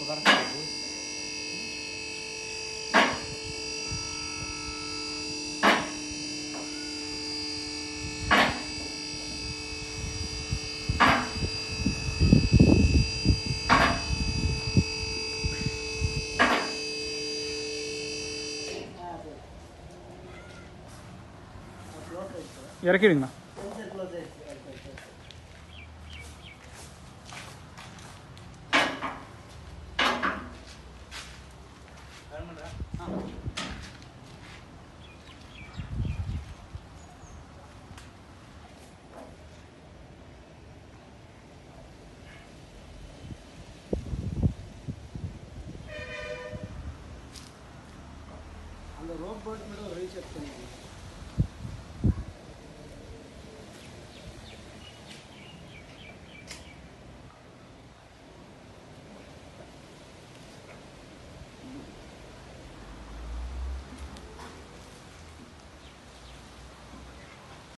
ഉപകരണമാക്കി இறக்கிடுங்கண்ணா அந்த ரோப் போட் மேடம் ரவி செக் பண்ணுங்க